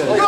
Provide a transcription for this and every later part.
하면.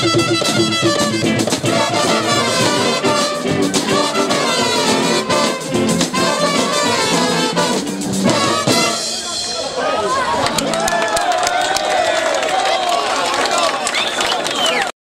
Música